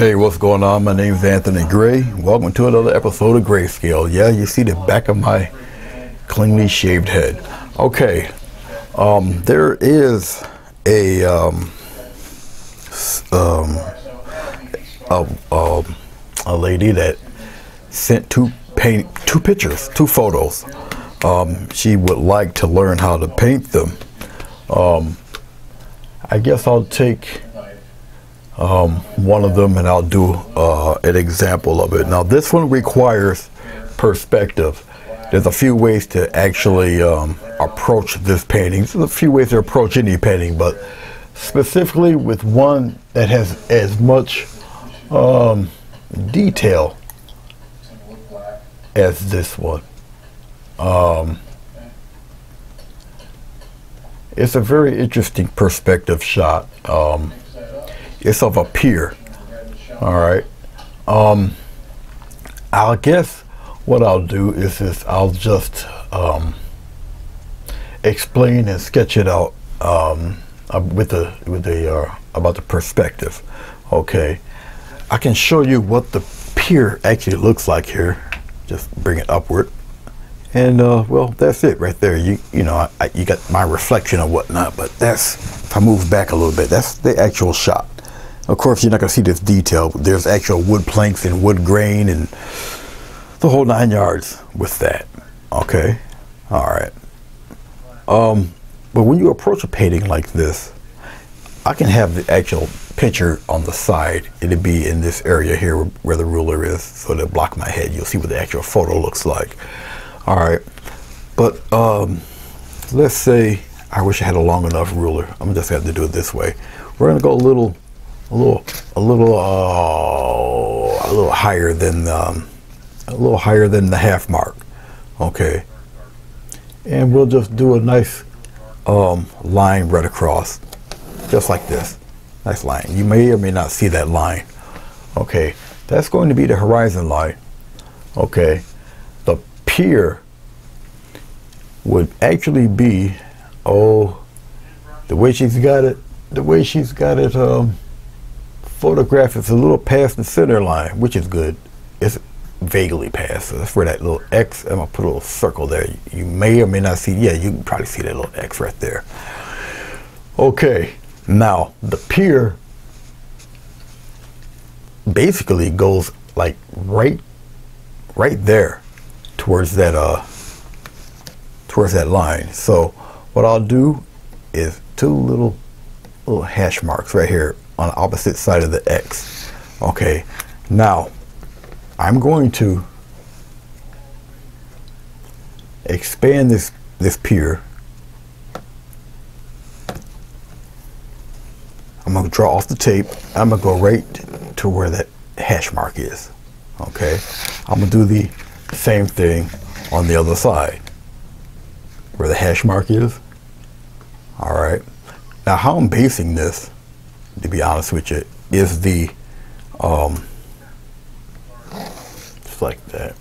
Hey, what's going on? My name is Anthony Gray. Welcome to another episode of Grayscale. Yeah, you see the back of my cleanly shaved head. Okay, um, there is a um, um, a, a, a lady that sent two paint two pictures, two photos. Um, she would like to learn how to paint them. Um, I guess I'll take um, one of them and I'll do uh, an example of it. Now this one requires perspective. There's a few ways to actually um, approach this painting. There's a few ways to approach any painting, but specifically with one that has as much um, detail as this one. Um, it's a very interesting perspective shot. Um, it's of a pier. All right. Um, I guess what I'll do is, is I'll just um, explain and sketch it out um, uh, with the with the uh, about the perspective. Okay. I can show you what the pier actually looks like here. Just bring it upward. And uh, well, that's it right there. You you know, I, I, you got my reflection or whatnot, but that's if I move back a little bit, that's the actual shot. Of course, you're not going to see this detail. There's actual wood planks and wood grain and the whole nine yards with that. Okay, all right. Um, but when you approach a painting like this, I can have the actual picture on the side. It'd be in this area here where the ruler is, so to block my head. You'll see what the actual photo looks like. All right, but um, let's say I wish I had a long enough ruler. I'm just to have to do it this way. We're going to go a little a little a little uh, a little higher than um, a little higher than the half mark okay? And we'll just do a nice um, line right across just like this. Nice line. You may or may not see that line okay? That's going to be the horizon line okay? The pier would actually be oh the way she's got it the way she's got it um, photograph is a little past the center line, which is good. It's vaguely past. So that's where that little X, I'm gonna put a little circle there. You may or may not see, yeah, you can probably see that little X right there. Okay, now the pier basically goes like right, right there towards that, uh, towards that line. So what I'll do is two little, little hash marks right here on the opposite side of the X. Okay, now I'm going to expand this, this pier. I'm to draw off the tape. I'm to go right to where that hash mark is. Okay, I'm to do the same thing on the other side where the hash mark is. All right. Now how I'm basing this to be honest with you, is the, um, just like that.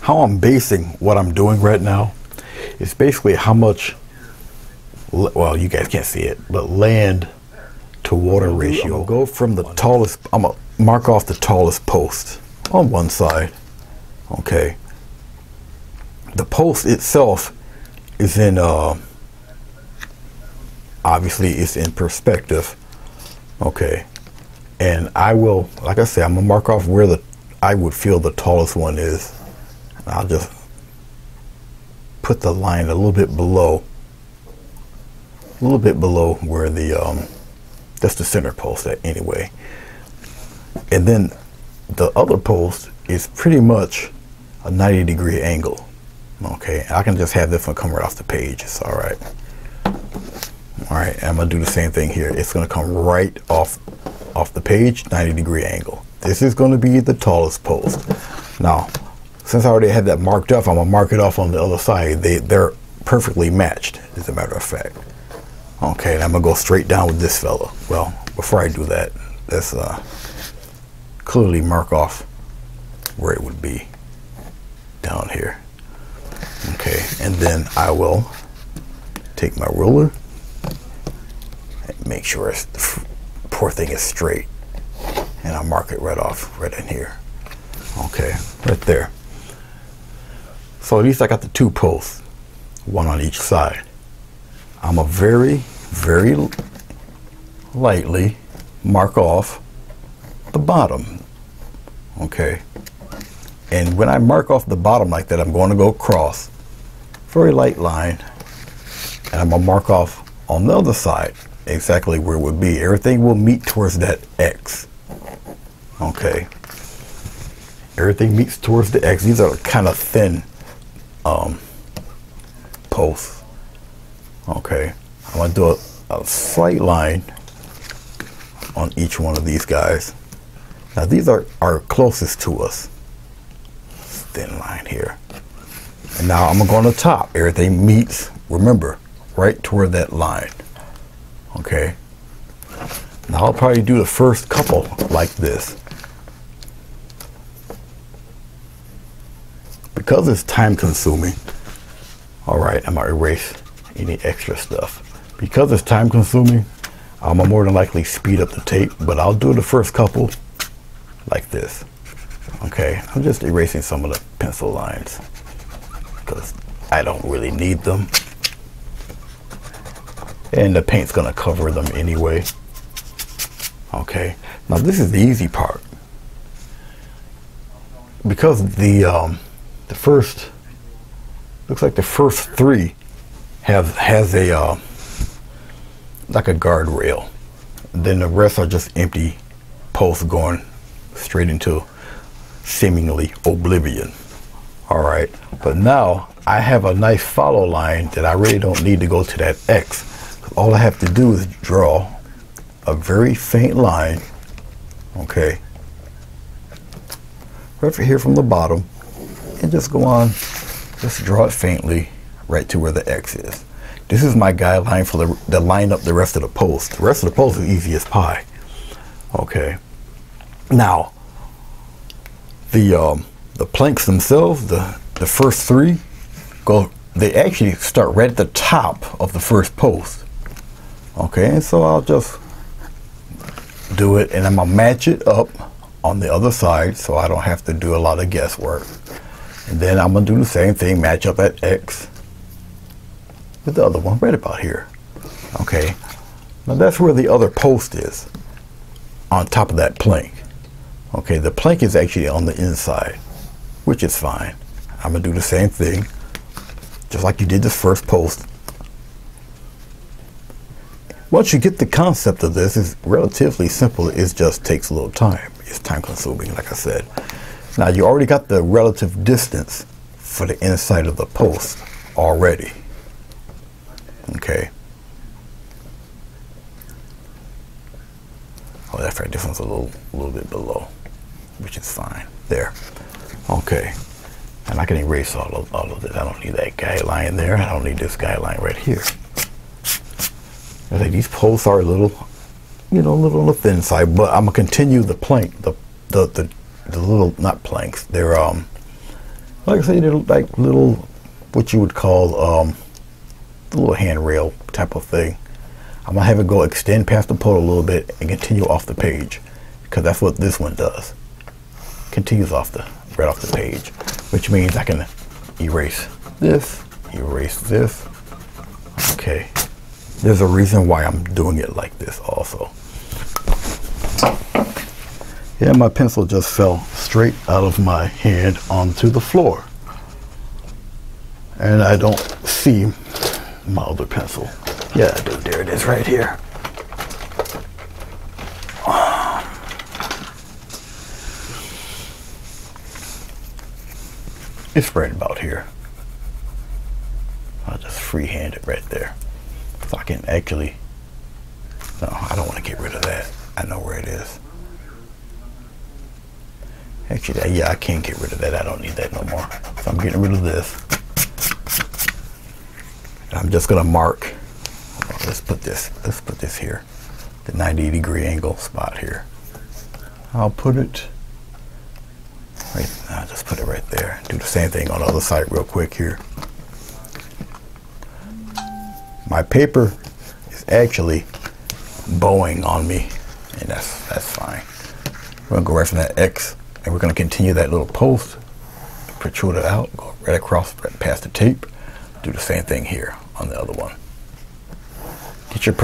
How I'm basing what I'm doing right now is basically how much, well, you guys can't see it, but land to water ratio. I'm go from the tallest, I'm gonna mark off the tallest post on one side, okay. The post itself is in, uh, obviously it's in perspective Okay. And I will, like I said, I'm gonna mark off where the I would feel the tallest one is. I'll just put the line a little bit below, a little bit below where the um, that's the center post at anyway. And then the other post is pretty much a 90 degree angle. Okay, I can just have this one come right off the page. It's all right. All right, I'm gonna do the same thing here. It's gonna come right off, off the page, 90 degree angle. This is gonna be the tallest post. Now, since I already had that marked off, I'm gonna mark it off on the other side. They, they're perfectly matched, as a matter of fact. Okay, and I'm gonna go straight down with this fella. Well, before I do that, let's uh, clearly mark off where it would be down here. Okay, and then I will take my ruler make sure the poor thing is straight. and I mark it right off right in here. Okay, right there. So at least I got the two posts, one on each side. I'm a very, very lightly mark off the bottom. Okay. And when I mark off the bottom like that, I'm going to go across, very light line, and I'm to mark off on the other side exactly where it would be. Everything will meet towards that X. Okay. Everything meets towards the X. These are kind of thin um, posts. Okay. I'm going to do a, a slight line on each one of these guys. Now these are, are closest to us. Thin line here. And now I'm going to go on the top. Everything meets, remember, right toward that line. Okay. Now I'll probably do the first couple like this. Because it's time consuming, all right, I'm gonna erase any extra stuff. Because it's time consuming, I'm gonna more than likely speed up the tape, but I'll do the first couple like this. Okay, I'm just erasing some of the pencil lines because I don't really need them and the paint's gonna cover them anyway. Okay? Now this is the easy part. Because the um, the first looks like the first three have has a uh, like a guardrail. Then the rest are just empty posts going straight into seemingly oblivion. All right? But now I have a nice follow line that I really don't need to go to that X all I have to do is draw a very faint line, okay, right here from the bottom, and just go on, just draw it faintly right to where the X is. This is my guideline for the, the line up the rest of the post. The rest of the post is easy as pie. Okay. Now, the um, the planks themselves, the the first three, go. They actually start right at the top of the first post. Okay, so I'll just do it and I'm gonna match it up on the other side so I don't have to do a lot of guesswork. And then I'm gonna do the same thing, match up at X with the other one right about here. Okay, now that's where the other post is on top of that plank. Okay, the plank is actually on the inside, which is fine. I'm gonna do the same thing, just like you did the first post once you get the concept of this, it's relatively simple. It just takes a little time. It's time consuming, like I said. Now you already got the relative distance for the inside of the post already. Okay. Oh, that's right. This one's a little, little bit below, which is fine. There. Okay. And I can erase all of, all of this. I don't need that guideline there. I don't need this guideline right here. I think these posts are a little, you know, a little on the thin side, but I'm gonna continue the plank, the the the, the little not planks. They're um, like I say, they're like little, what you would call um, the little handrail type of thing. I'm gonna have it go extend past the pole a little bit and continue off the page, because that's what this one does. Continues off the right off the page, which means I can erase this, erase this. Okay. There's a reason why I'm doing it like this also. Yeah, my pencil just fell straight out of my hand onto the floor. And I don't see my other pencil. Yeah, I do. There it is right here. It's right about here. I'll just freehand it right there. Can actually, no, I don't want to get rid of that. I know where it is. Actually, yeah, I can't get rid of that. I don't need that no more. So I'm getting rid of this. I'm just gonna mark, let's put this, let's put this here. The 90 degree angle spot here. I'll put it right, I'll just put it right there. Do the same thing on the other side real quick here my paper is actually bowing on me and that's that's fine We're gonna go right from that X, and we're gonna continue that little post, protrude it out, go right across, right past the tape. Do the same thing here on the other one. Get your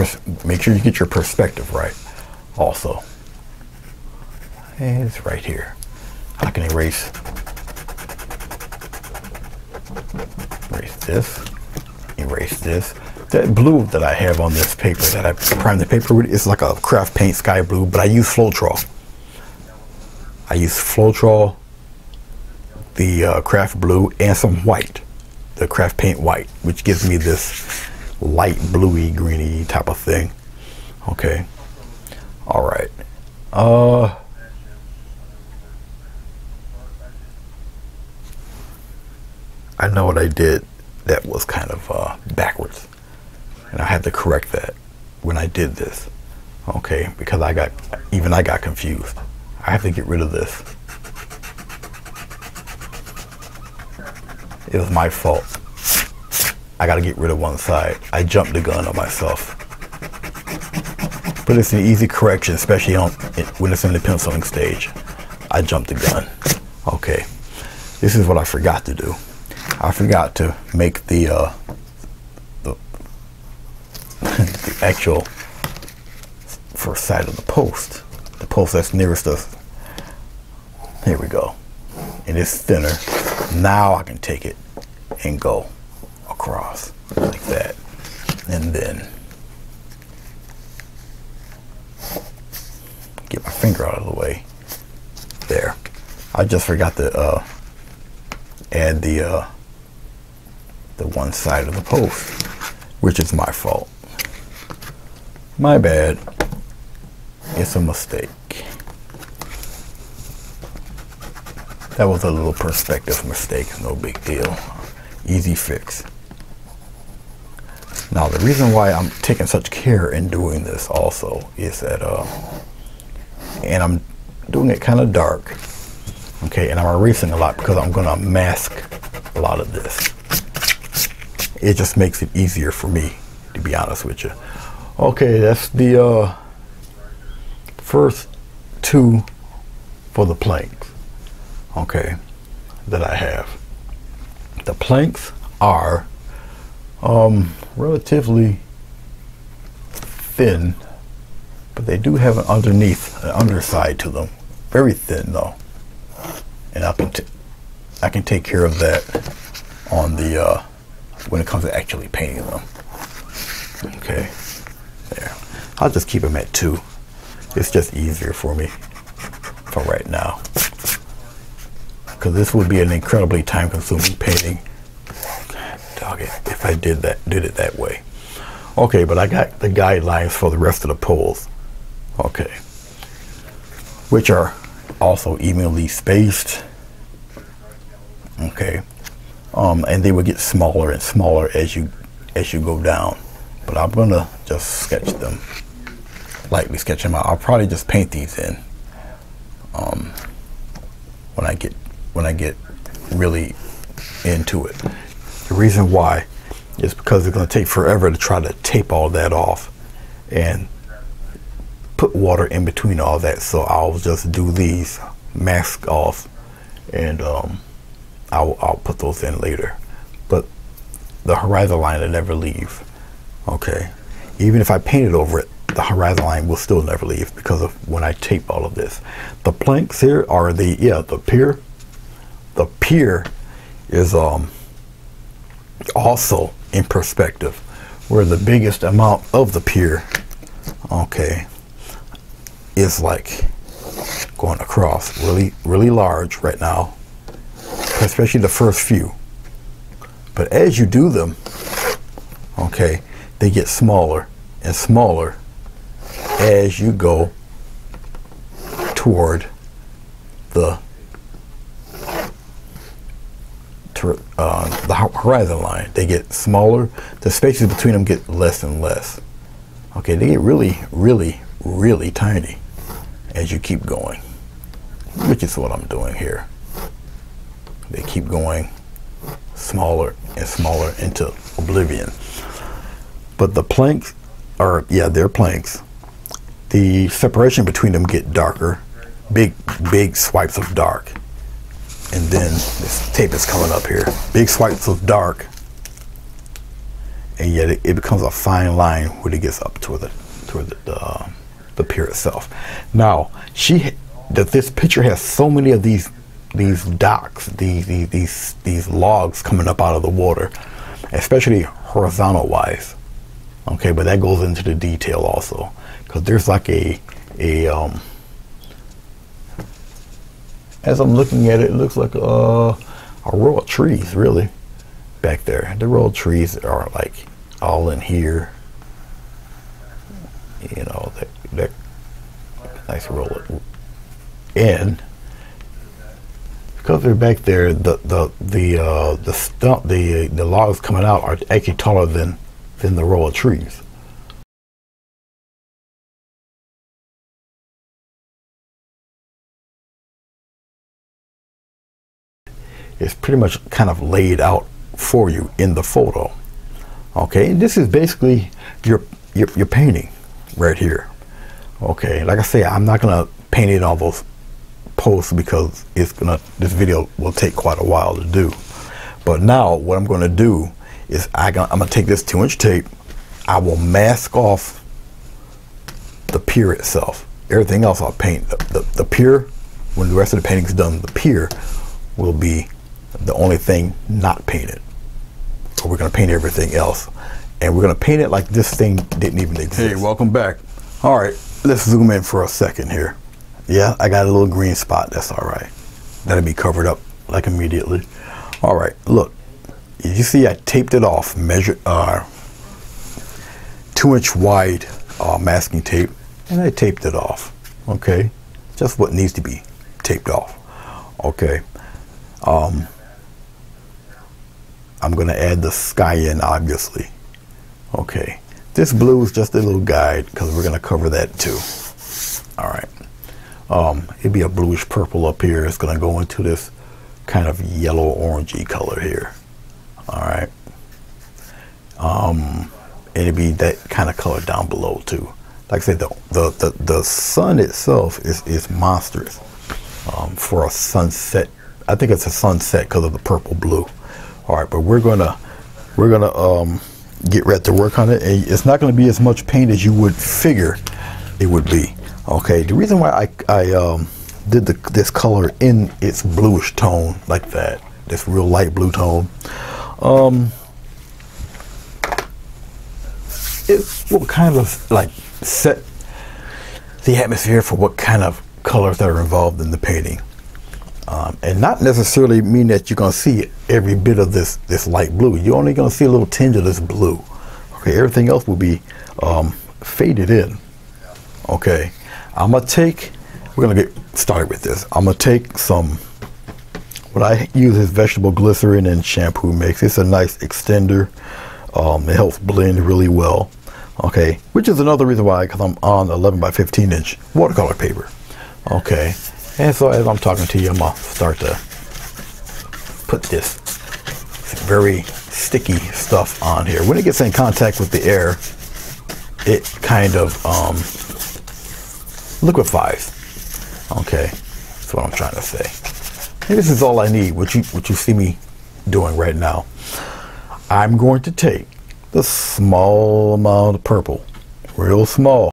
make sure you get your perspective right, also. And it's right here. I can erase erase this, erase this. That blue that I have on this paper that I primed the paper with is like a craft paint sky blue, but I use Floetrol. I use Floetrol, the uh, craft blue, and some white, the craft paint white, which gives me this light bluey, greeny type of thing. Okay. All right. Uh. I know what I did that was kind of uh, backwards. And I had to correct that when I did this. Okay, because I got, even I got confused. I have to get rid of this. It was my fault. I got to get rid of one side. I jumped the gun on myself. But it's an easy correction, especially on when it's in the penciling stage. I jumped the gun. Okay, this is what I forgot to do. I forgot to make the uh, the, the actual first side of the post. The post that's nearest us. Here we go. And it's thinner. Now I can take it and go across like that. And then get my finger out of the way. There. I just forgot to uh, add the uh, the one side of the post, which is my fault. My bad. It's a mistake. That was a little perspective mistake, no big deal. Easy fix. Now the reason why I'm taking such care in doing this also is that, uh, and I'm doing it kind of dark, okay, and I'm erasing a lot because I'm going to mask a lot of this. It just makes it easier for me, to be honest with you. Okay, that's the uh, first two for the planks, okay, that I have. The planks are um, relatively thin, but they do have an underneath, an underside to them. Very thin though. And I can, t- I can take care of that on the, uh, when it comes to actually painting them. Okay. I'll just keep them at two. It's just easier for me for right now. Because this would be an incredibly time consuming painting dog it if I did that did it that way. Okay, but I got the guidelines for the rest of the poles. Okay. Which are also evenly spaced. Okay. Um, and they will get smaller and smaller as you as you go down. But I'm gonna just sketch them. Lightly sketch them out. I'll probably just paint these in. Um, when I get when I get really into it. The reason why is because it's going to take forever to try to tape all that off and put water in between all that. So I'll just do these mask off and um, I'll, I'll put those in later. But the horizon line will never leave. Okay. Even if I painted over it, the horizon line will still never leave because of when I tape all of this. The planks here are the, yeah, the pier. The pier is, um, also in perspective where the biggest amount of the pier okay is like going across really really large right now especially the first few but as you do them okay they get smaller and smaller as you go toward the uh, the horizon line. They get smaller. The spaces between them get less and less. Okay, they get really, really, really tiny as you keep going, which is what I'm doing here. They keep going smaller and smaller into oblivion. But the planks are, yeah, they're planks. The separation between them get darker, big, big swipes of dark. And then this tape is coming up here. Big swipes of dark. And yet it, it becomes a fine line when it gets up toward the, toward the, the, uh, the pier itself. Now, she, that this picture has so many of these these docks, these, these these these logs coming up out of the water, especially horizontal wise. Okay, but that goes into the detail also, because there's like a a um. As I'm looking at it, it looks like a, a row of trees, really, back there. The row of trees are like all in here. You know that that nice roll of and because they're back there, the the the uh, the stump, the the logs coming out are actually taller than than the row of trees. It's pretty much kind of laid out for you in the photo. Okay, and this is basically your your, your painting right here. Okay, like I say, I'm not gonna paint it all those posts because it's gonna this video will take quite a while to do but now what I'm gonna do is I am gonna take this two inch tape I will mask off the pier itself everything else I'll paint the, the, the pier when the rest of the painting's done the pier will be the only thing not painted so we're gonna paint everything else and we're gonna paint it like this thing didn't even exist hey welcome back all right let's zoom in for a second here yeah, I got a little green spot. That's all right. That'll be covered up like immediately. All right, look. You see I taped it off, measured uh, two inch wide uh, masking tape, and I taped it off. Okay, just what needs to be taped off. Okay. Um, I'm gonna add the sky in, obviously. Okay. This blue is just a little guide because we're gonna cover that too. All right. Um, it'd be a bluish purple up here. It's going to go into this kind of yellow orangey color here. All right. Um, it'd be that kind of color down below too. Like I said, the the the, the sun itself is is monstrous um, for a sunset. I think it's a sunset because of the purple blue. But we're gonna we're gonna um, get ready to work on it. And it's not to be as much paint as you would figure it would be. Okay, the reason why I, I um, did the, this color in its bluish tone like that, this real light blue tone, um, it will kind of like set the atmosphere for what kind of colors that are involved in the painting. Um, and not necessarily mean that you're going to see every bit of this this light blue. You're only going to see a little tinge of this blue. Okay, everything else will be um, faded in. Okay, I'm gonna take, we're gonna get started with this. I'm gonna take some, what I use is vegetable glycerin and shampoo mix. It's a nice extender. Um, it helps blend really well. Okay, which is another reason why, because I'm on 11 by 15 inch watercolor paper. Okay, and so as I'm talking to you, I'm gonna start to put this very sticky stuff on here. When it gets in contact with the air, it kind of um, liquefies. Okay, that's what I'm trying to say. And this is all I need, what you, what you see me doing right now. I'm going to take the small amount of purple, real small,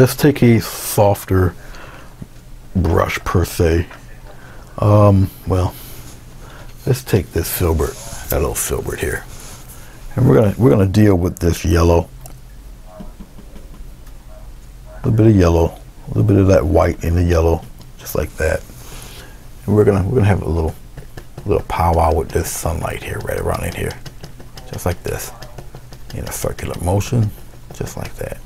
let's take a softer brush per se. Um, well, let's take this filbert, that little filbert here, and we're gonna we're gonna deal with this yellow, a little bit of yellow, a little bit of that white in the yellow, just like that. And we're gonna we're gonna have a little little powwow with this sunlight here, right around in here, just like this, in a circular motion, just like that.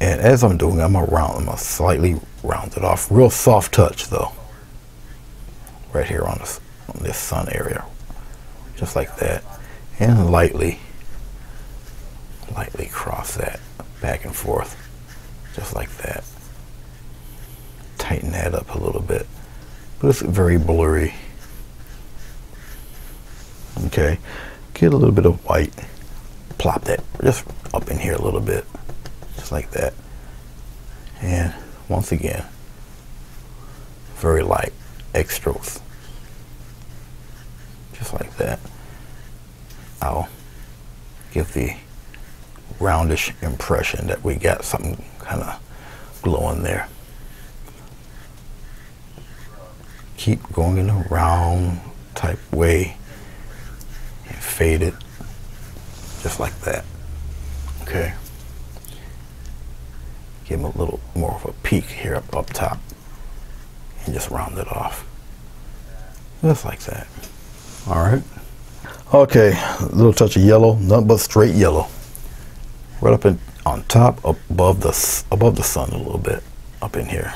And as I'm doing, I'm gonna round, I'm gonna slightly round it off. Real soft touch though. Right here on this, on this sun area. Just like that. And lightly lightly cross that back and forth, just like that. Tighten that up a little bit, but it's very blurry. Okay, get a little bit of white, plop that just up in here a little bit, just like that. And once again, very light X strokes, just like that. I'll give the roundish impression that we got something kind of glowing there. Keep going in a round type way and fade it just like that. Okay. Give them a little more of a peak here up, up top and just round it off. Just like that. All right. Okay, a little touch of yellow, nothing but straight yellow. Right up in, on top, above the above the sun a little bit, up in here.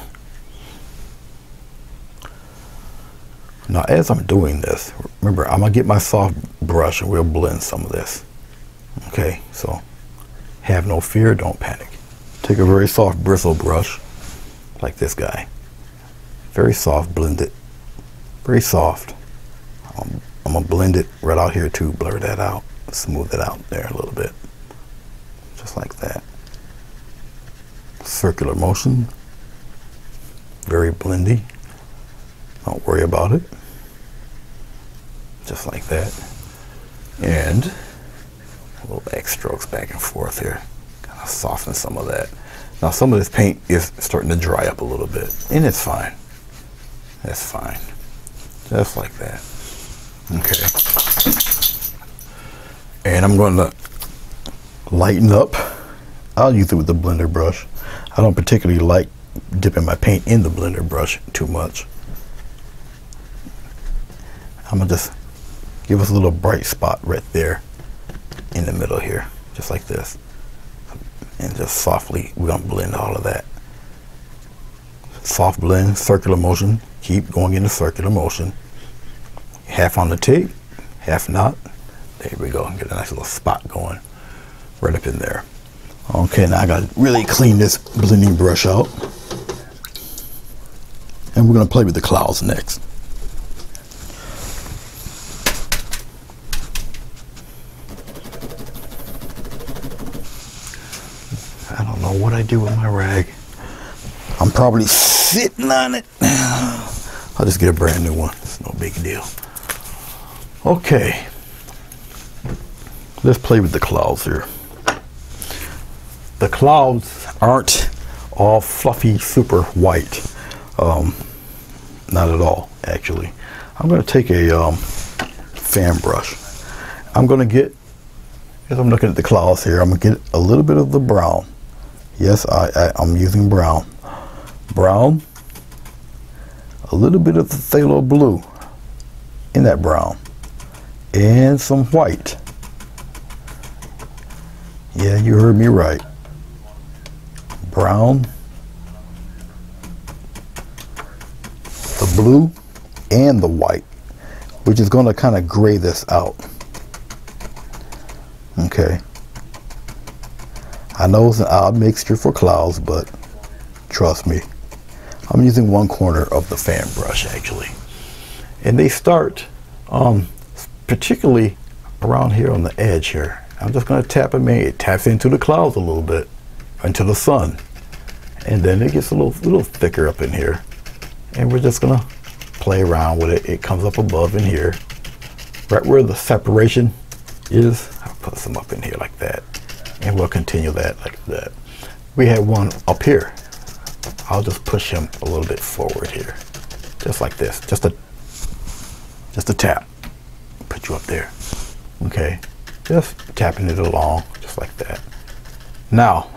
Now, as I'm doing this, remember, I'm gonna get my soft brush and we'll blend some of this. Okay, so have no fear, don't panic. Take a very soft bristle brush, like this guy. Very soft, blend it. Very soft. Um, I'm gonna blend it right out here to blur that out, smooth it out there a little bit. Just like that. Circular motion. Very blendy. Don't worry about it. Just like that. And little X strokes back and forth here. Kind of soften some of that. Now some of this paint is starting to dry up a little bit. And it's fine. That's fine. Just like that. Okay. And I'm going to lighten up. I'll use it with the blender brush. I don't particularly like dipping my paint in the blender brush too much. I'm to just give us a little bright spot right there in the middle here, just like this. And just softly, we're going to blend all of that. Soft blend, circular motion. Keep going in the circular motion half on the tape, half not. There we go. Get a nice little spot going right up in there. Okay, now I got to really clean this blending brush out. And we're to play with the clouds next. I don't know what I do with my rag. I'm probably sitting on it. I'll just get a brand new one. It's no big deal. Okay, let's play with the clouds here. The clouds aren't all fluffy, super white. Um, not at all, actually. I'm going to take a um, fan brush. I'm going to get, as I'm looking at the clouds here, I'm going to get a little bit of the brown. Yes, I, I, I'm using brown. Brown, a little bit of the phthalo blue in that brown and some white. Yeah, you heard me right. Brown, the blue, and the white, which is going to kind of gray this out. Okay. I know it's an odd mixture for clouds, but trust me. I'm using one corner of the fan brush actually. And they start um, particularly around here on the edge here. I'm just going to tap it. In. It taps into the clouds a little bit, into the sun. And then it gets a little, little thicker up in here. And we're just going to play around with it. It comes up above in here. Right where the separation is, I'll put some up in here like that. And we'll continue that like that. We had one up here. I'll just push him a little bit forward here. Just like this. Just a just a tap put you up there. Okay, just tapping it along, just like that. Now,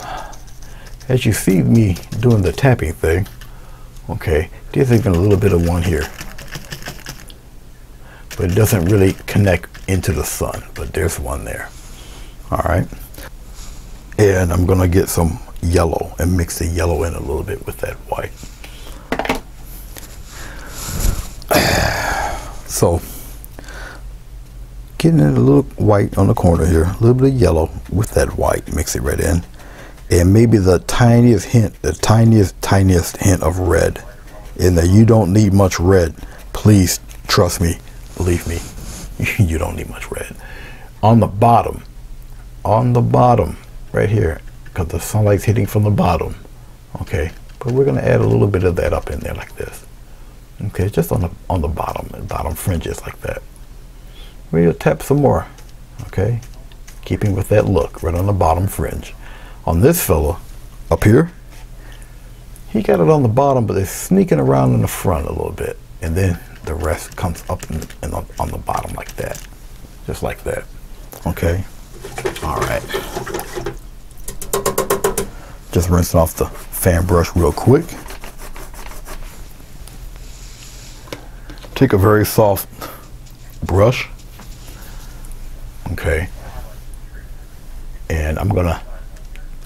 as you see me doing the tapping thing, okay, there's even a little bit of one here. But it doesn't really connect into the sun, but there's one there. All right. And I'm gonna get some yellow and mix the yellow in a little bit with that white. So getting it a little white on the corner here, a little bit of yellow with that white, mix it right in. And maybe the tiniest hint, the tiniest, tiniest hint of red. In there, you don't need much red. Please trust me, believe me, you don't need much red. On the bottom, on the bottom, right here, because the sunlight's hitting from the bottom, okay? But we're gonna add a little bit of that up in there like this. Okay, just on the on the bottom, bottom fringes like that. We'll tap some more, okay? Keeping with that look, right on the bottom fringe. On this fella, up here, he got it on the bottom, but it's sneaking around in the front a little bit. And then the rest comes up in, in on the bottom like that. Just like that, okay? All right. Just rinsing off the fan brush real quick. Take a very soft brush, okay, and I'm gonna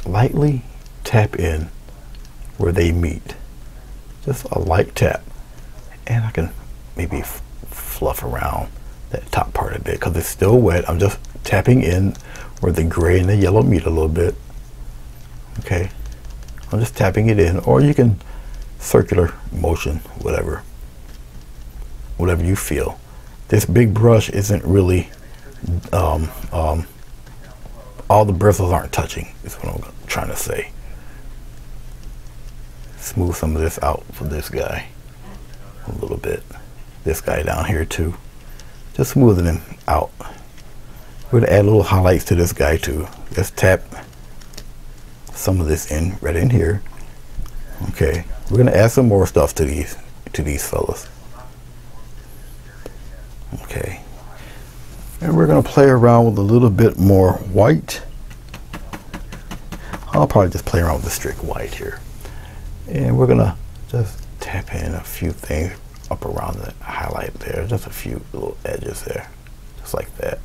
lightly tap in where they meet. Just a light tap, and I can maybe fluff around that top part a bit because it's still wet. I'm just tapping in where the gray and the yellow meet a little bit. Okay, I'm just tapping it in, or you can circular motion, whatever, whatever you feel. This big brush isn't really, um, um, all the bristles aren't touching, is what I'm trying to say. Smooth some of this out for this guy a little bit. This guy down here too. Just smoothing him out. We're gonna add little highlights to this guy too. Just tap some of this in right in here. Okay, we're gonna add some more stuff to these to these fellas. Okay, and we're gonna play around with a little bit more white. I'll probably just play around with the strict white here, and we're gonna just tap in a few things up around the highlight there, just a few little edges there, just like that.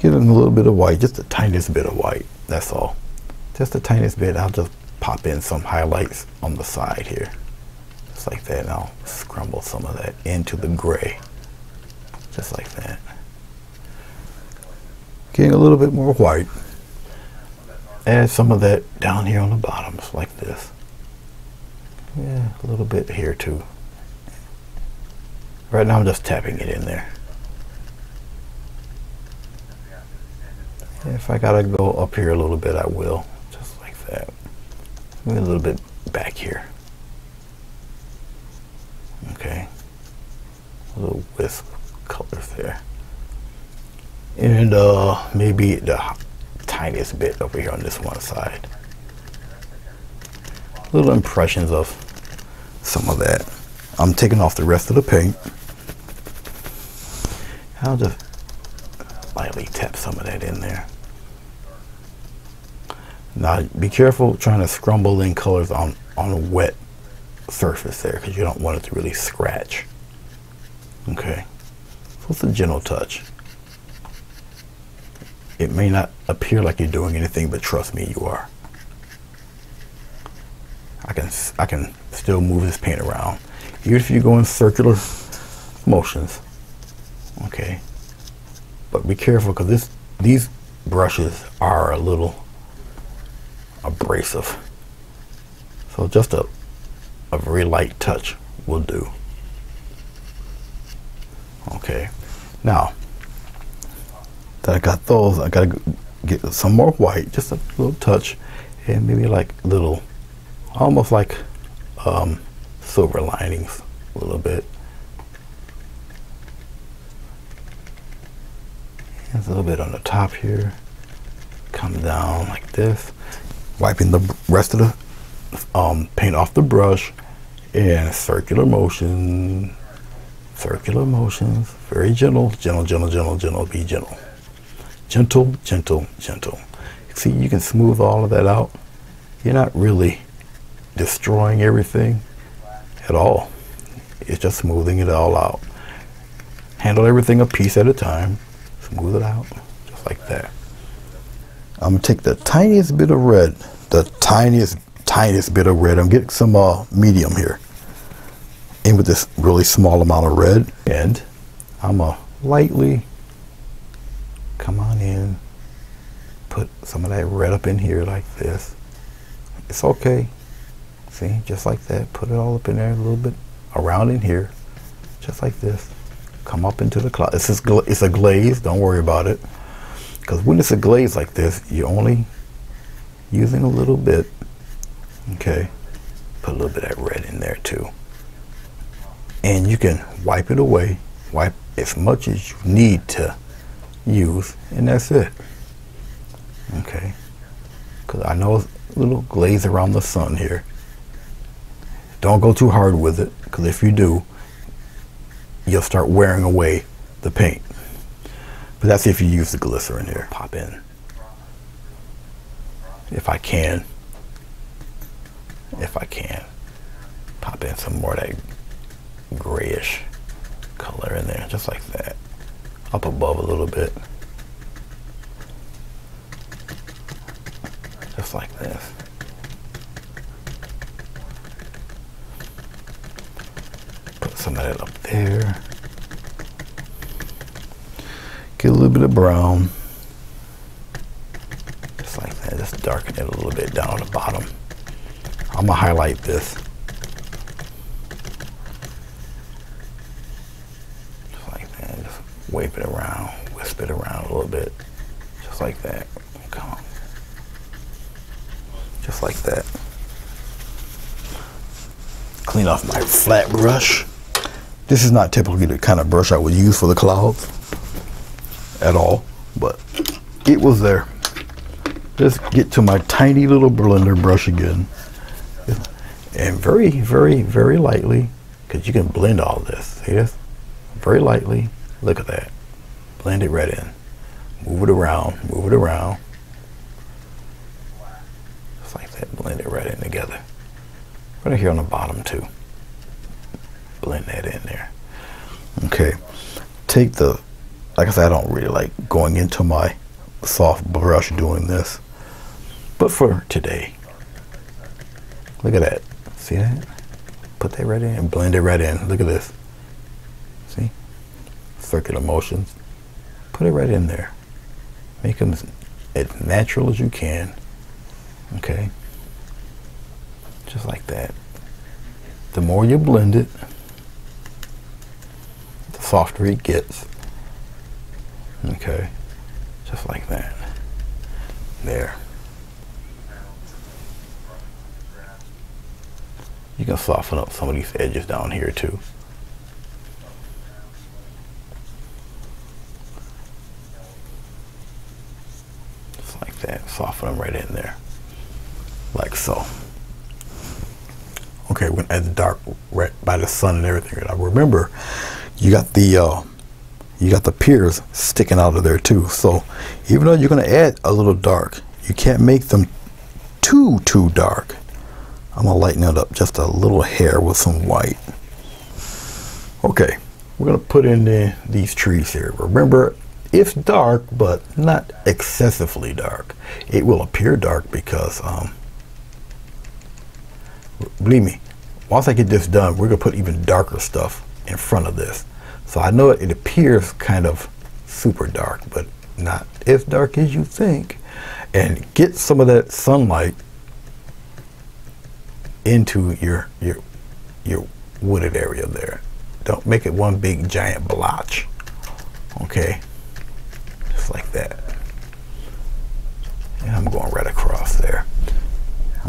Give them a little bit of white, just the tiniest bit of white. That's all. Just the tiniest bit. I'll just pop in some highlights on the side here. Just like that. And I'll scrumble some of that into the gray. Just like that. Getting a little bit more white. Add some of that down here on the bottoms like this. Yeah, a little bit here too. Right now I'm just tapping it in there. If I gotta go up here a little bit, I will. Just like that. Maybe a little bit back here. Okay. A little wisp colors there. And uh, maybe the tiniest bit over here on this one side. Little impressions of some of that. I'm taking off the rest of the paint. I'll just lightly tap some of that in there. Now be careful trying to scrumble in colors on, on a wet surface there because you don't want it to really scratch. Okay, so it's a gentle touch. It may not appear like you're doing anything, but trust me, you are. I can I can still move this paint around, even if you go in circular motions. Okay, but be careful because this these brushes are a little abrasive. So just a, a very light touch will do. Okay, now that I got those, I gotta get some more white, just a little touch, and maybe like little, almost like um, silver linings a little bit. There's a little bit on the top here. Come down like this wiping the rest of the um, paint off the brush in circular motion, circular motions, very gentle, gentle, gentle, gentle, gentle, be gentle. Gentle, gentle, gentle. See, you can smooth all of that out. You're not really destroying everything at all. It's just smoothing it all out. Handle everything a piece at a time. Smooth it out, just like that. I'm gonna take the tiniest bit of red, the tiniest, tiniest bit of red. I'm getting some uh, medium here. In with this really small amount of red. And I'm gonna lightly come on in, put some of that red up in here like this. It's okay. See, just like that. Put it all up in there a little bit around in here, just like this. Come up into the cloud. It's, a glaze. Don't worry about it. Because when it's a glaze like this, you're only using a little bit. Okay. Put a little bit of that red in there too. And you can wipe it away. Wipe as much as you need to use. And that's it. Okay. Because I know a little glaze around the sun here. Don't go too hard with it. Because if you do, you'll start wearing away the paint. But that's if you use the glycerin here. Pop in. If I can. If I can. Pop in some more of that grayish color in there, just like that. Up above a little bit. Just like this. Put some of that up there. Get a little bit of brown. Just like that. Just darken it a little bit down on the bottom. I'm to highlight this. Just like that. Just wave it around. Wisp it around a little bit. Just like that. Come on. Just like that. Clean off my flat brush. This is not typically the kind of brush I would use for the clouds at all, but it was there. Let's get to my tiny little blender brush again. And very, very, very lightly, because you can blend all this. See this? Very lightly. Look at that. Blend it right in. Move it around, move it around. Just like that, blend it right in together. Right here on the bottom too. Blend that in there. Okay. Take the like I said, I don't really like going into my soft brush doing this. But for today, look at that. See that? Put that right in and blend it right in. Look at this. See? Circular motions. Put it right in there. Make them as natural as you can. Okay? Just like that. The more you blend it, the softer it gets. Okay, just like that. There. You can soften up some of these edges down here too. Just like that. Soften them right in there. Like so. Okay, when at the dark right by the sun and everything. Now remember, you got the uh, you got the piers sticking out of there too. So even though you're going to add a little dark, you can't make them too, too dark. I'm going to lighten it up just a little hair with some white. Okay, we're going to put in the, these trees here. Remember, it's dark, but not excessively dark. It will appear dark because, um, believe me, once I get this done, we're going to put even darker stuff in front of this. So I know it appears kind of super dark, but not as dark as you think. And get some of that sunlight into your your your wooded area there. Don't make it one big giant blotch. Okay? Just like that. And I'm going right across there.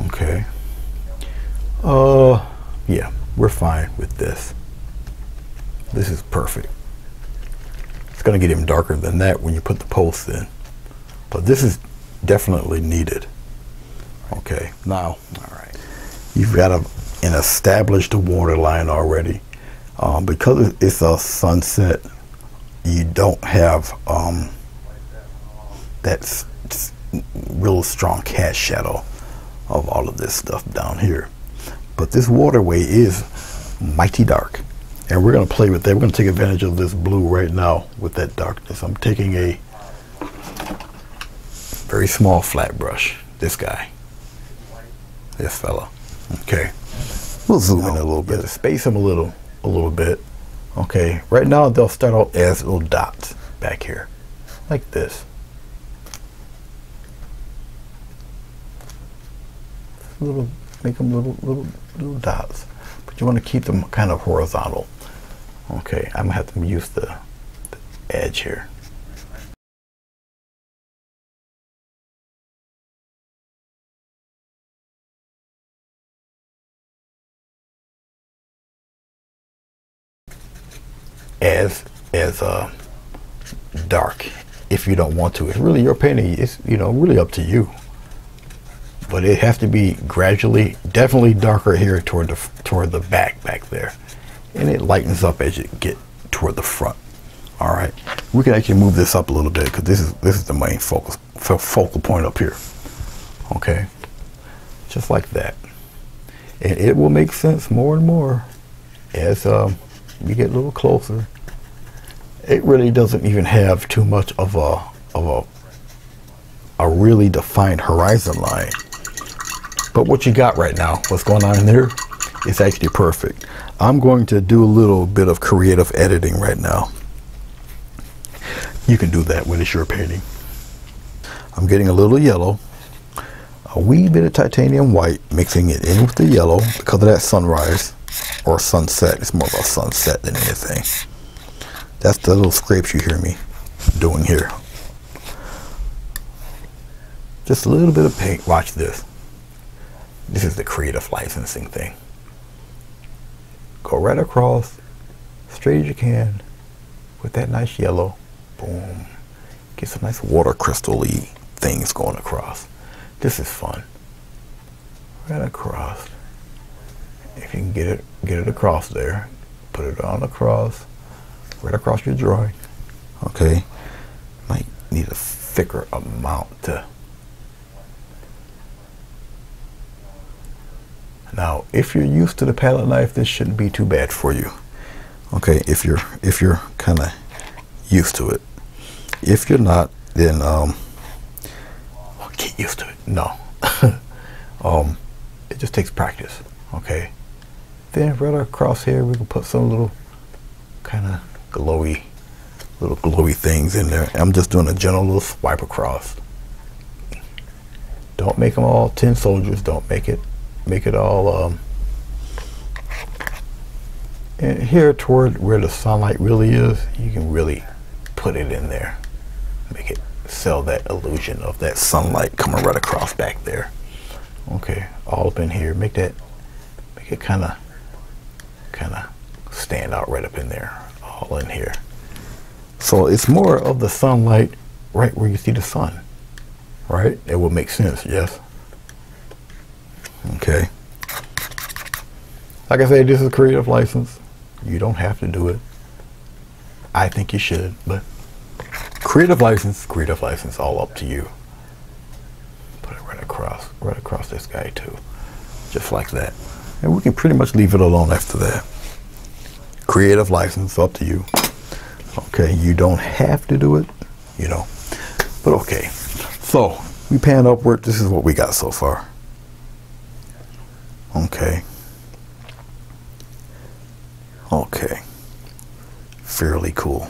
Okay. Uh yeah, we're fine with this. This is perfect. It's going to get even darker than that when you put the posts in. But this is definitely needed. Okay, now, all right. You've got a, an established water line already. Um, because it's a sunset, you don't have um, that real strong cast shadow of all of this stuff down here. But this waterway is mighty dark. And we're going to play with that. We're going to take advantage of this blue right now with that darkness. I'm taking a very small flat brush. This guy. This fella. Okay. We'll zoom in a little bit. Space him a little, a little bit. Okay, right now they'll start out as little dots back here, like this. Little, make them little, little, little dots, but you want to keep them kind of horizontal. Okay, I'm gonna have to use the, the edge here. as as uh, dark if you don't want to. It's really your painting. It's you know really up to you. But it has to be gradually, definitely darker here toward the toward the back back there, and it lightens up as you get toward the front. All right, we can actually move this up a little bit because this is this is the main focus focal point up here. Okay, just like that, and it will make sense more and more as um, get a little closer it really doesn't even have too much of a of a a really defined horizon line. But what you got right now, what's going on in there, is actually perfect. I'm going to do a little bit of creative editing right now. You can do that when it's your painting. I'm getting a little yellow, a wee bit of titanium white, mixing it in with the yellow because of that sunrise or sunset. It's more of a sunset than anything. That's the little scrapes you hear me doing here. Just a little bit of paint. Watch this. This is the creative licensing thing. Go right across, straight as you can, with that nice yellow. Boom. Get some nice water crystal-y things going across. This is fun. Right across. If you can get it, get it across there. Put it on across right across your drawing. Okay, might need a thicker amount to. Now, if you're used to the palette knife, this shouldn't be too bad for you. Okay, if you're if you're kind of used to it. If you're not, then um, get used to it. No, um, it just takes practice. Okay, then right across here, we can put some little kind of glowy, little glowy things in there. I'm just doing a gentle little swipe across. Don't make them all tin soldiers. Don't make it, make it all. Um, and here toward where the sunlight really is, you can really put it in there. Make it sell that illusion of that sunlight coming right across back there. Okay, all up in here. Make that, make it kind of, kind of stand out right up in there all in here. So it's more of the sunlight right where you see the sun, right? It will make sense, yes? Okay. Like I say, this is a creative license. You don't have to do it. I think you should, but creative license, creative license, all up to you. Put it right across, right across this guy too. Just like that. And we can pretty much leave it alone after that creative license up to you okay you don't have to do it you know but okay so we pan upward this is what we got so far okay. Okay. Fairly cool.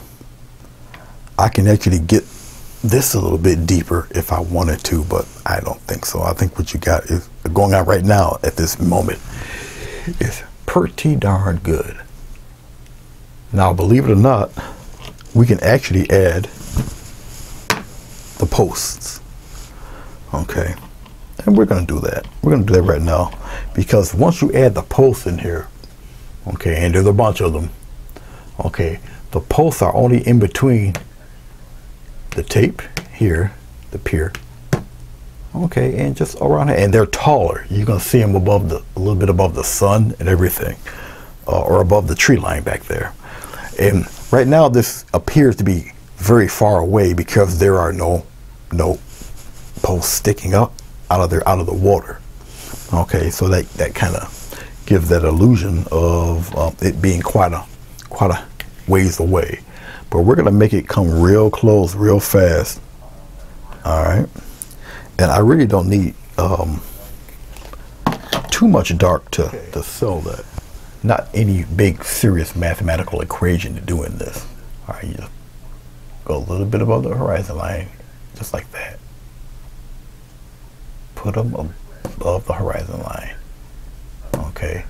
I can actually get this a little bit deeper if I wanted to but I don't think so. I think what you got is going on right now at this moment is pretty darn good. Now, believe it or not, we can actually add the posts. Okay. And we're going to do that. We're going to do that right now. Because once you add the posts in here, okay, and there's a bunch of them, okay, the posts are only in between the tape here, the pier, okay, and just around here. And they're taller. You're going to see them above the, a little bit above the sun and everything, uh, or above the tree line back there. And right now this appears to be very far away because there are no no posts sticking up out of there out of the water. Okay, so that that kind of gives that illusion of uh, it being quite a quite a ways away. But we're gonna make it come real close, real fast. All right, and I really don't need um, too much dark to, to sell that. not any big serious mathematical equation to doing this. All right, you just go a little bit above the horizon line, just like that. Put them above the horizon line. Okay,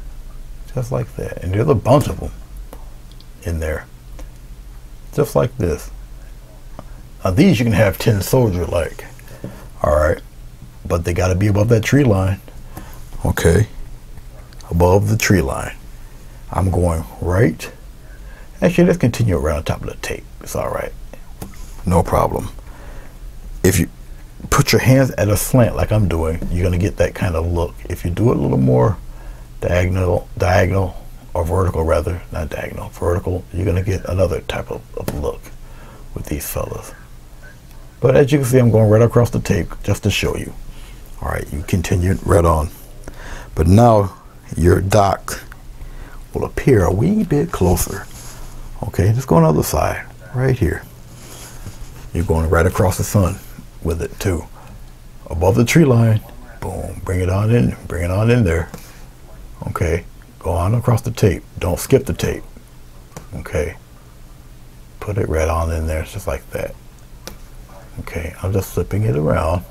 just like that. And there's a bunch of them in there, just like this. Now these you can have 10 soldier like, all right, but they got to be above that tree line. Okay, above the tree line. I'm going right. Actually, let's continue around the top of the tape. It's all right. No problem. If you put your hands at a slant like I'm doing, you're going to get that kind of look. If you do it a little more diagonal, diagonal or vertical rather, not diagonal, vertical, you're going to get another type of, of look with these fellas. But as you can see, I'm going right across the tape just to show you. All right, you continue right on. But now your dock will appear a wee bit closer. Okay, let's go on the other side, right here. You're going right across the sun with it too. Above the tree line, boom, bring it on in, bring it on in there. Okay, go on across the tape. Don't skip the tape. Okay, put it right on in there, just like that. Okay, I'm just flipping it around.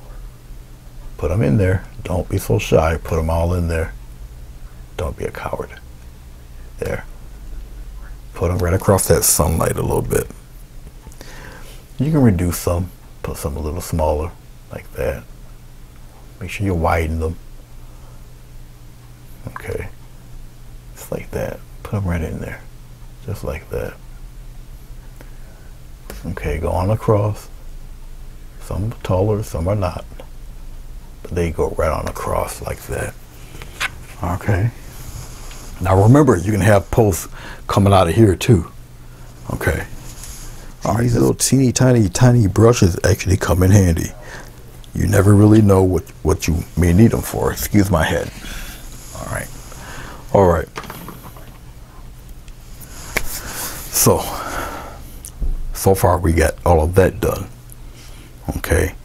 Put them in there. Don't be so shy. Put them all in there. Don't be a coward. There. Put them right across that sunlight a little bit. You can reduce some. Put some a little smaller, like that. Make sure you widen them. Okay. Just like that. Put them right in there. Just like that. Okay, go on across. Some taller, some are not. But they go right on across like that. Okay. Now remember, you can have posts coming out of here too. Okay. All these little teeny tiny tiny brushes actually come in handy. You never really know what, what you may need them for. Excuse my head. All right. All right. So, so far we got all of that done. Okay.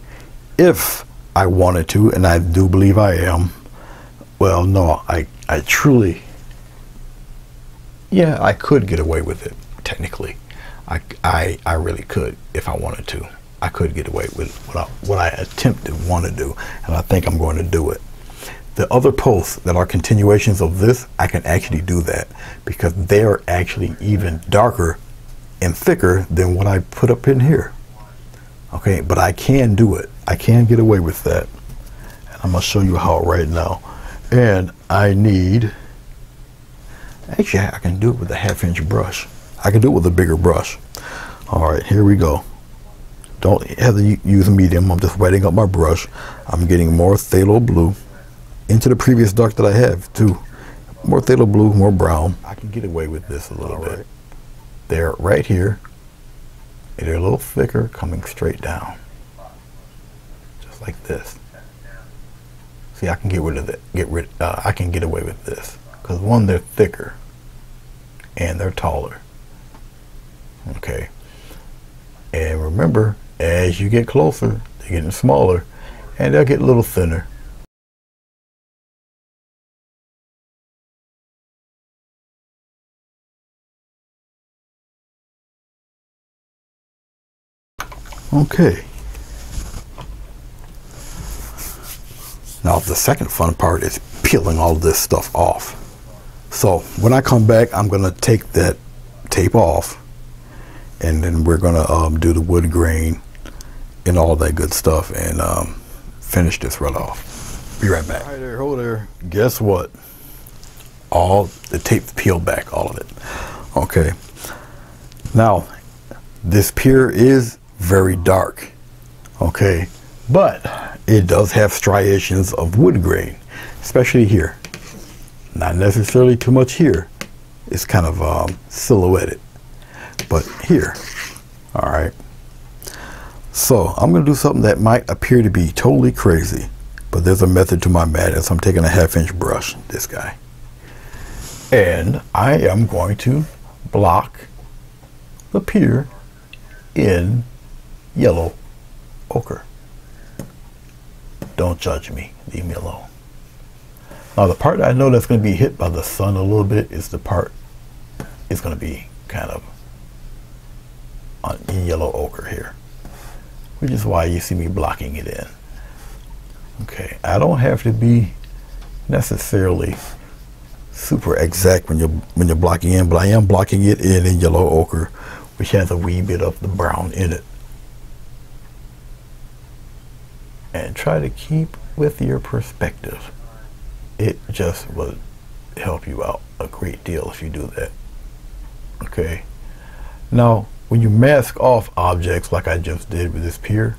If I wanted to, and I do believe I am, well, no, I, I truly, yeah, I could get away with it, technically. I, I, I really could if I wanted to. I could get away with what I, what I attempted to want to do, and I think I'm going to do it. The other posts that are continuations of this, I can actually do that because they are actually even darker and thicker than what I put up in here. Okay, but I can do it. I can get away with that. And I'm going to show you how right now. And I need, actually I can do it with a half inch brush. I can do it with a bigger brush. All right, here we go. Don't have to use a medium. I'm just wetting up my brush. I'm getting more phthalo blue into the previous dark that I have too. More phthalo blue, more brown. I can get away with this a little All bit. Right. They're right here. They're a little thicker coming straight down. Just like this. See, I can get rid of it. Get rid. Uh, I can get away with this because one, they're thicker, and they're taller. Okay. And remember, as you get closer, they're getting smaller, and they'll get a little thinner. Okay. Now the second fun part is peeling all this stuff off. So when I come back, I'm going to take that tape off and then we're going to um, do the wood grain and all that good stuff and um, finish this run off. Be right back. Hi there, hold there. Guess what? All the tape peeled back, all of it. Okay. Now, this pier is very dark. Okay, but it does have striations of wood grain, especially here. Not necessarily too much here. It's kind of um, silhouetted, but here, all right. So I'm going to do something that might appear to be totally crazy, but there's a method to my madness. I'm taking a half inch brush, this guy, and I am going to block the pier in yellow ochre. Don't judge me. Leave me alone. Now the part I know that's going to be hit by the sun a little bit is the part is going to be kind of in yellow ochre here, which is why you see me blocking it in. Okay, I don't have to be necessarily super exact when you're when you're blocking in, but I am blocking it in in yellow ochre, which has a wee bit of the brown in it. And try to keep with your perspective. It just will help you out a great deal if you do that. Okay. Now, when you mask off objects like I just did with this pier,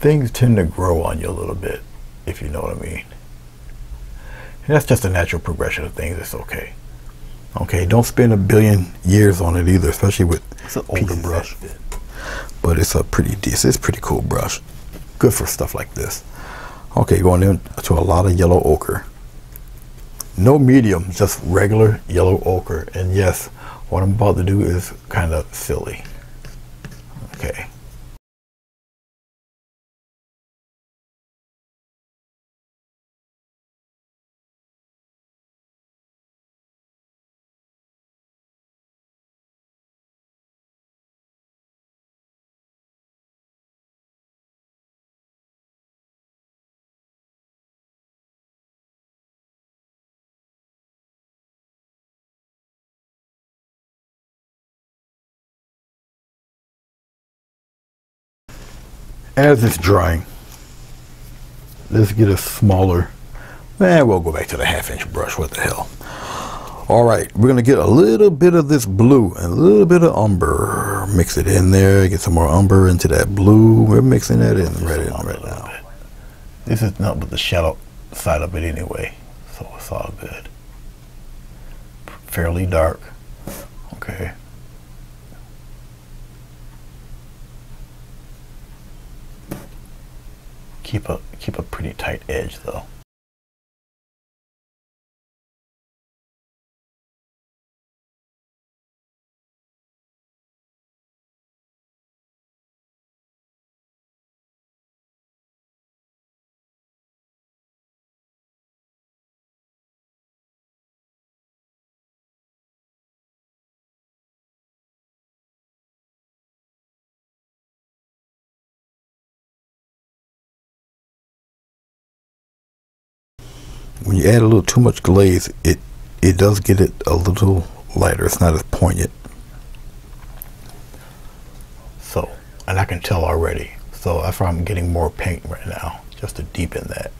things tend to grow on you a little bit, if you know what I mean. And that's just a natural progression of things. It's okay. Okay, don't spend a billion years on it either, especially with it's an older brush. But it's a pretty decent, it's pretty cool brush. Good for stuff like this. Okay, going into a lot of yellow ochre. No medium, just regular yellow ochre. And yes, what I'm about to do is kind of silly. Okay. As it's drying, let's get a smaller, and eh, we'll go back to the half inch brush, what the hell. All right, we're gonna get a little bit of this blue and a little bit of umber. Mix it in there, get some more umber into that blue. We're mixing that in right in right now. This is not but the shadow side of it anyway, so it's all good. Fairly dark, okay. Keep a keep a pretty tight edge though. When you add a little too much glaze, it it does get it a little lighter. It's not as poignant. So, and I can tell already. So that's why I'm getting more paint right now, just to deepen that.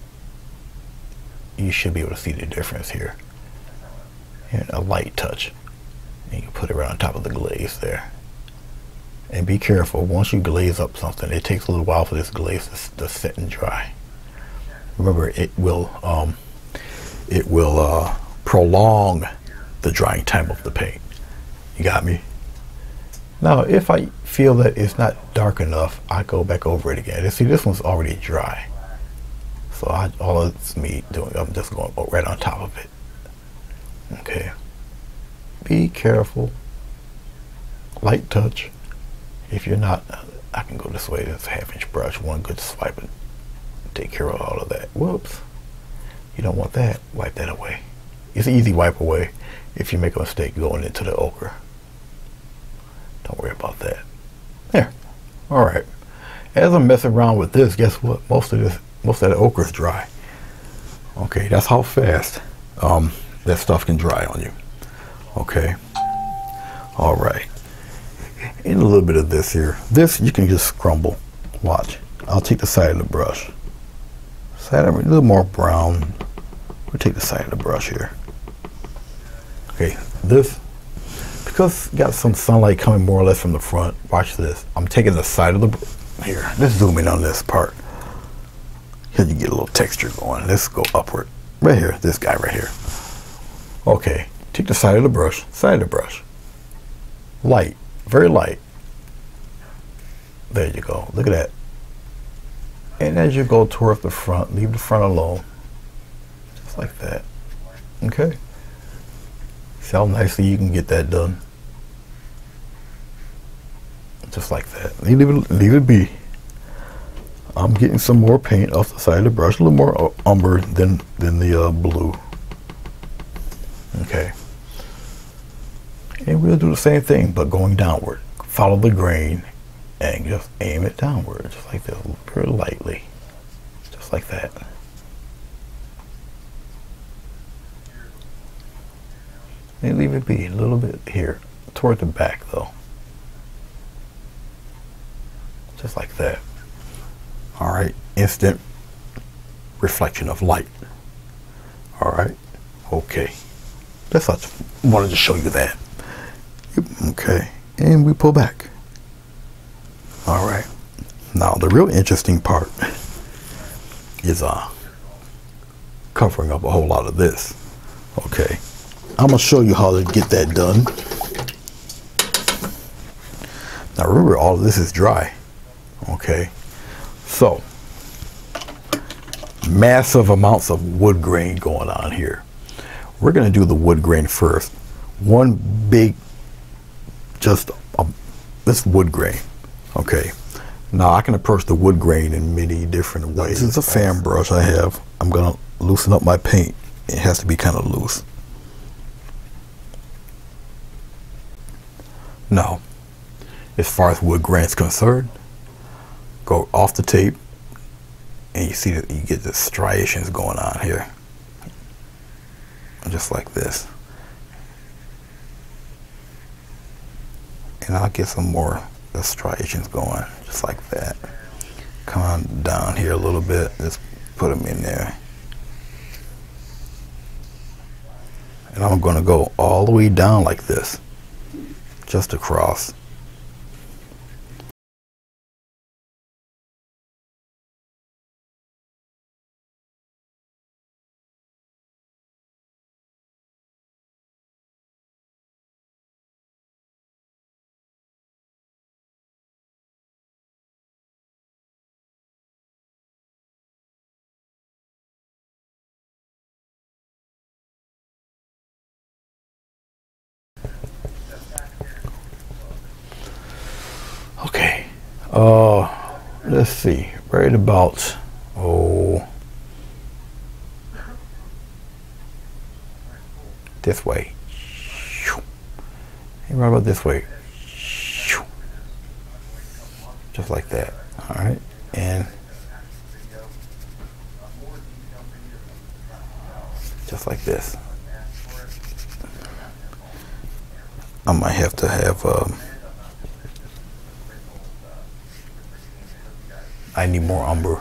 You should be able to see the difference here. And a light touch. And you put it right on top of the glaze there. And be careful, once you glaze up something, it takes a little while for this glaze to, to set and dry. Remember, it will um, it will uh, prolong the drying time of the paint. You got me? Now, if I feel that it's not dark enough, I go back over it again. And see, this one's already dry. So I, all it's me doing, I'm just going right on top of it. Okay. Be careful. Light touch. If you're not, I can go this way. This half inch brush, one good swipe and take care of all of that. Whoops. You don't want that. Wipe that away. It's an easy wipe away if you make a mistake going into the ochre. Don't worry about that. There. All right. As I'm messing around with this, guess what? Most of this, most of the ochre is dry. Okay, that's how fast um, that stuff can dry on you. Okay. All right. And a little bit of this here. This you can just crumble. Watch. I'll take the side of the brush. Side of a little more brown We'll take the side of the brush here. Okay, this, because got some sunlight coming more or less from the front, watch this. I'm taking the side of the, here, let's zoom in on this part. Here you get a little texture going. Let's go upward. Right here, this guy right here. Okay, take the side of the brush, side of the brush. Light, very light. There you go, look at that. And as you go towards the front, leave the front alone like that. Okay. See how nicely you can get that done. Just like that. Leave it, leave it be. I'm getting some more paint off the side of the brush, a little more umber than, than the uh, blue. Okay. And we'll do the same thing, but going downward. Follow the grain and just aim it downward, just like this, very lightly. Just like that. And leave it be a little bit here, toward the back though. Just like that. All right, instant reflection of light. All right, okay. That's I wanted to show you that. Okay, and we pull back. All right. Now the real interesting part is uh covering up a whole lot of this. Okay. I'm gonna show you how to get that done. Now remember all of this is dry. Okay. So massive amounts of wood grain going on here. We're going to do the wood grain first. One big, just this wood grain. Okay. Now I can approach the wood grain in many different ways. This is a fan brush I have. I'm going to loosen up my paint. It has to be kind of loose. Now, as far as wood grain is concerned, go off the tape and you see that you get the striations going on here. Just like this. And I'll get some more striations going just like that. Come on down here a little bit. Just put them in there. And I'm going to go all the way down like this just across Uh, let's see. Right about, oh, this way. Right about this way. Just like that. All right. And just like this. I might have to have um, I need more umber.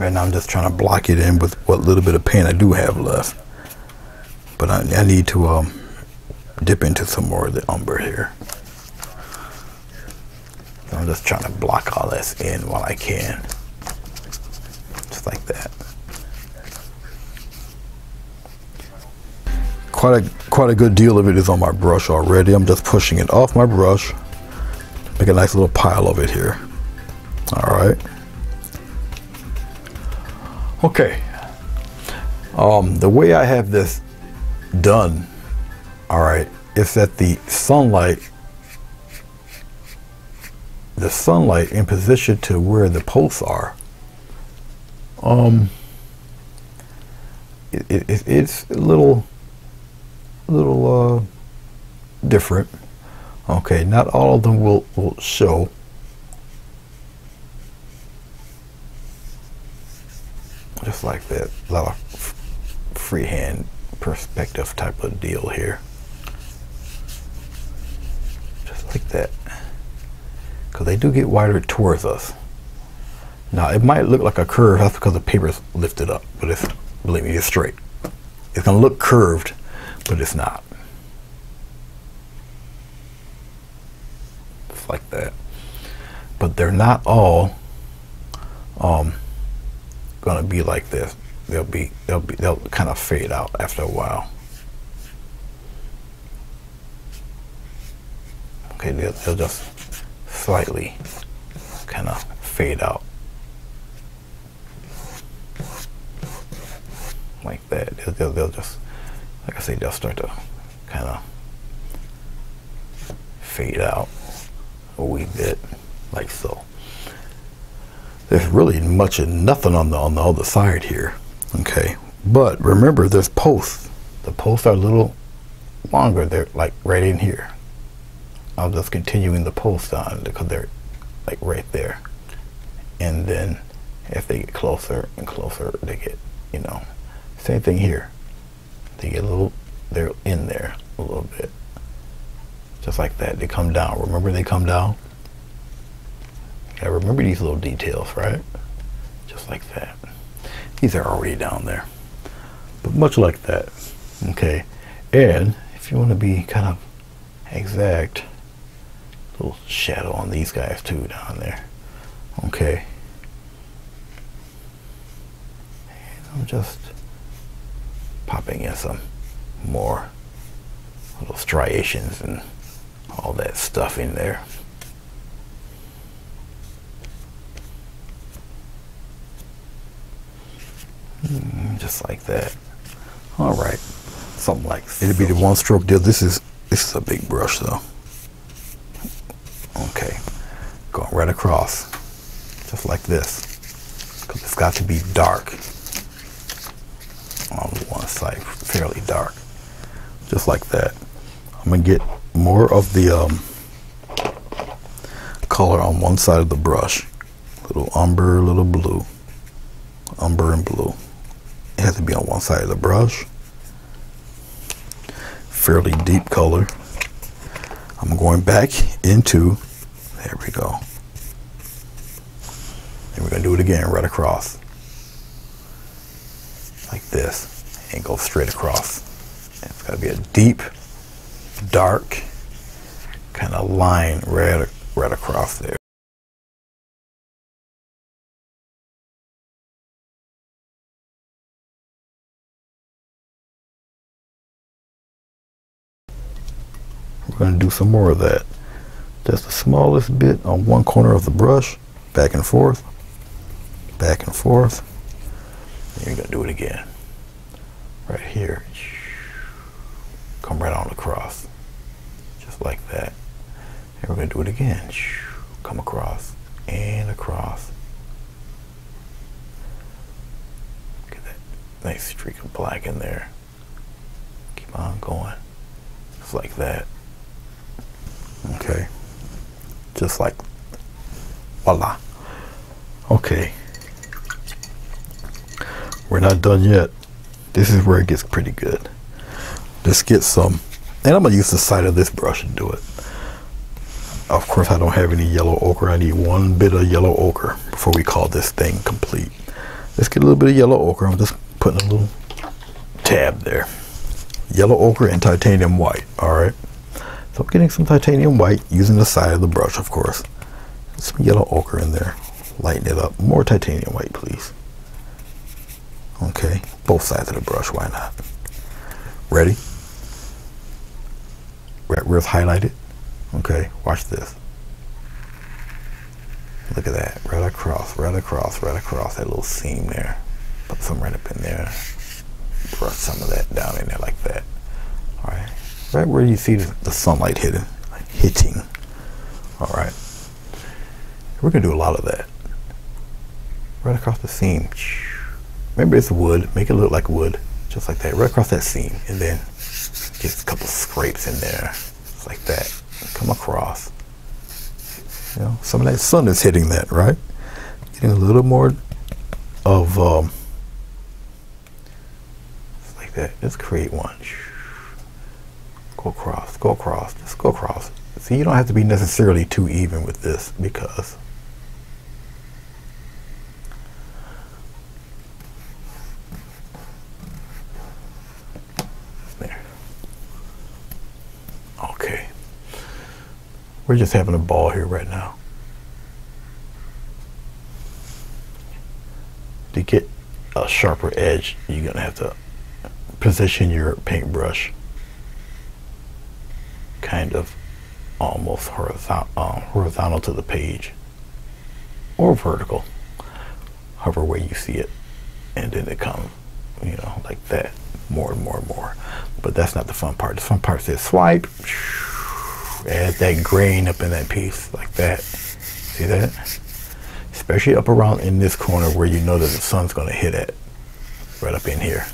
Right now I'm just trying to block it in with what little bit of paint I do have left. But I, I need to um, dip into some more of the umber here. I'm just trying to block all this in while I can just like that. Quite a quite a good deal of it is on my brush already. I'm just pushing it off my brush. Make a nice little pile of it here. All right. Okay. Um, the way I have this done, all right, is that the sunlight, the sunlight in position to where the posts are um, it, it, it's a little, little uh, different. Okay, not all of them will, will show. Just like that, a lot of freehand perspective type of deal here. Just like that. Because they do get wider towards us. Now it might look like a curve, that's because the paper is lifted up, but it's, believe me, it's straight. It's gonna look curved, but it's not. It's like that. But they're not all um, gonna be like this. They'll be, they'll be, they'll kind of fade out after a while. Okay, they'll, they'll just slightly kind of fade out. like that. They'll, they'll, they'll just, like I say, they'll start to kind of fade out a wee bit, like so. There's really much of nothing on the on the other side here, okay. But remember, there's posts. The posts are a little longer. They're like right in here. I'm just continuing the post on because they're like right there. And then if they get closer and closer, they get, you know, same thing here. They get a little, they're in there a little bit. Just like that. They come down. Remember they come down? I remember these little details, right? Just like that. These are already down there. But much like that. Okay. And if you want to be kind of exact, little shadow on these guys too down there. Okay. And I'm just popping in some more little striations and all that stuff in there. Mm, just like that. All right. Something like it'd be the one stroke deal. This is this is a big brush though. Okay. Going right across. Just like this. Because it's got to be dark. On one side, fairly dark. Just like that. I'm to get more of the um, color on one side of the brush. Little umber, little blue. Umber and blue. It has to be on one side of the brush. Fairly deep color. I'm going back into, there we go. And we're going to do it again right across. Like this. And go straight across. It's got to be a deep, dark kind of line right, right across there. We're going to do some more of that. Just the smallest bit on one corner of the brush, back and forth, back and forth. You're going to do it again. Right here. Come right on across. Just like that. And we're going to do it again. Come across and across. Get that nice streak of black in there. Keep on going. Just like that. Okay. Just like voila. Okay. We're not done yet. This is where it gets pretty good. Let's get some, and I'm gonna use the side of this brush and do it. Of course, I don't have any yellow ochre. I need one bit of yellow ochre before we call this thing complete. Let's get a little bit of yellow ochre. I'm just putting a little tab there. Yellow ochre and titanium white. All right. So I'm getting some titanium white using the side of the brush, of course. Some yellow ochre in there. Lighten it up. More titanium white, please. Okay, both sides of the brush, why not? Ready? Where's highlighted? Okay, watch this. Look at that, right across, right across, right across that little seam there. Put some right up in there. Brush some of that down in there like that. All right, right where you see the, the sunlight hitting, hitting. All right, we're gonna do a lot of that. Right across the seam. Remember it's wood, make it look like wood, just like that, right across that seam, and then get a couple scrapes in there, just like that. Come across. You know, some of that sun is hitting that, right? Getting a little more of um, like that. Let's create one. Go across, go across, just go across. See, you don't have to be necessarily too even with this because there. Okay. We're just having a ball here right now. To get a sharper edge, you're going to have to position your paintbrush kind of almost horizontal, um, horizontal to the page or vertical, however way you see it. And then it comes, you know, like that. more and more and more. But that's not the fun part. The fun part says swipe, add that grain up in that piece like that. See that? Especially up around in this corner where you know that the sun's going to hit it. Right up in here.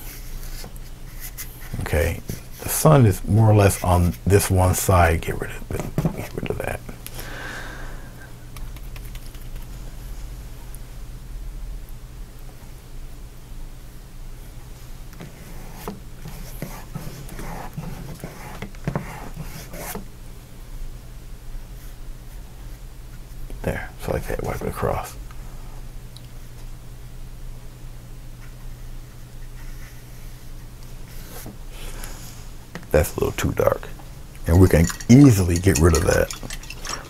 Okay, the sun is more or less on this one side. Get rid of it. Get rid of that. There, so like that, wipe it across. That's a little too dark. And we can easily get rid of that.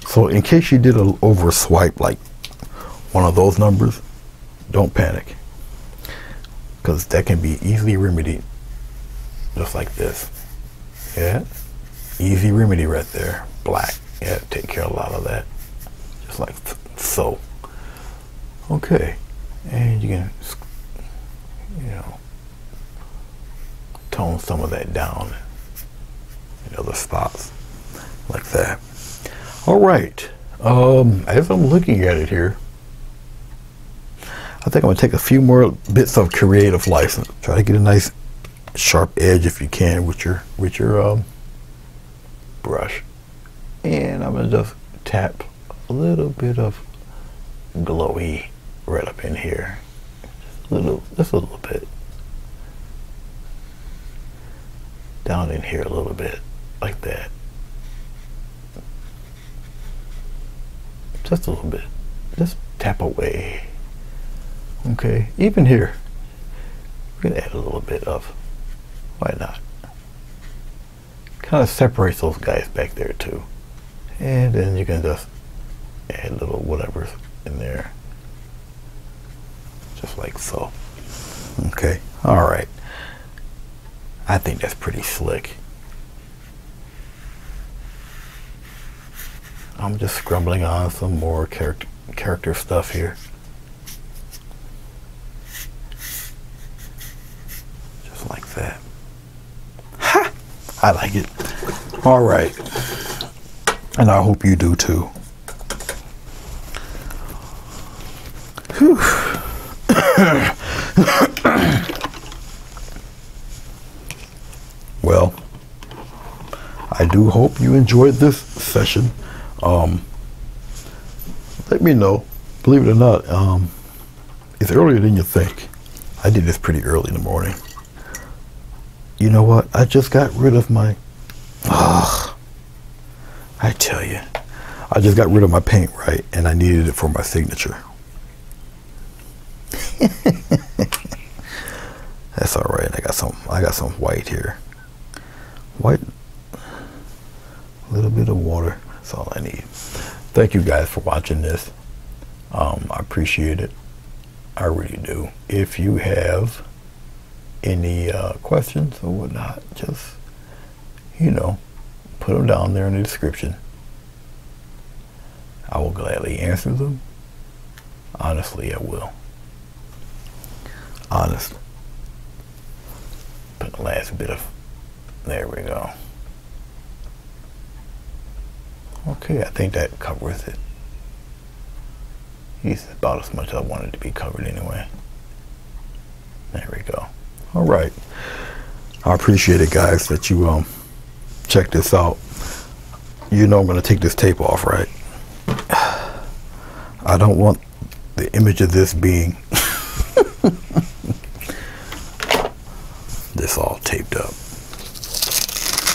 So in case you did an over swipe like one of those numbers, don't panic. Because that can be easily remedied just like this. Yeah? Easy remedy right there. Black. Yeah, take care of a lot of that like so. Okay, and you can, you know, tone some of that down in other spots like that. All right, um, as I'm looking at it here, I think I'm gonna take a few more bits of creative license. Try to get a nice sharp edge if you can with your with your um, brush, and I'm gonna just tap a little bit of glowy right up in here. Just a little, just a little bit. Down in here a little bit, like that. Just a little bit. Just tap away. Okay, even here, we're gonna add a little bit of, why not? Kind of separates those guys back there too. And then you can just add little whatever in there. Just like so. Okay, all right. I think that's pretty slick. I'm just scrubbing on some more character character stuff here. Just like that. Ha! I like it. All right. And I hope you do too. well, I do hope you enjoyed this session. Um, let me know. Believe it or not, um, it's earlier than you think. I did this pretty early in the morning. You know what? I just got rid of my. Ugh. I tell you, I just got rid of my paint, right? And I needed it for my signature. That's all right. I got some. I got some white here. White. A little bit of water. That's all I need. Thank you guys for watching this. Um, I appreciate it. I really do. If you have any uh, questions or whatnot, just you know, put them down there in the description. I will gladly answer them. Honestly, I will honest. Put the last bit of, there we go. Okay, I think that covers it. It's about as much as I wanted to be covered anyway. There we go. All right. I appreciate it, guys, that you um check this out. You know I'm going to take this tape off, right? I don't want the image of this being this all taped up.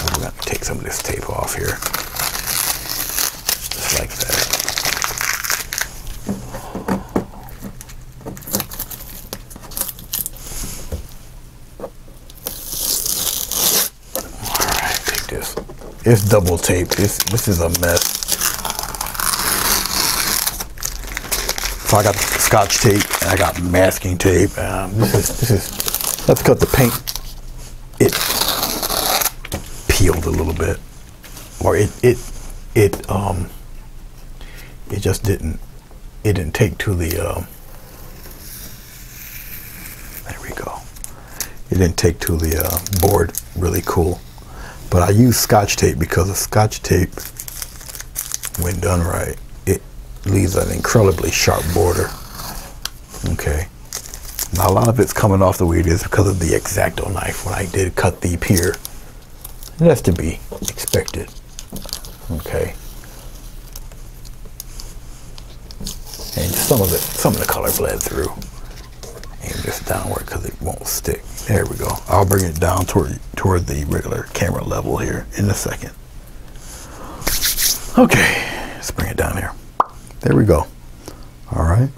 I'm going to take some of this tape off here. Just like that. Alright, take this. It's double tape. This this is a mess. So I got scotch tape and I got masking tape. Um, this is this is let's cut the paint it peeled a little bit, or it it it um it just didn't it didn't take to the um, there we go. it didn't take to the uh, board really cool. But I use scotch tape because the scotch tape, when done right, it leaves an incredibly sharp border. Okay. Now a lot of it's coming off the way it is because of the X-Acto knife when I did cut the pier. And that's to be expected. Okay. And some of it, some of the color bled through. Aim this downward because it won't stick. There we go. I'll bring it down toward toward the regular camera level here in a second. Okay, let's bring it down here. There we go. All right.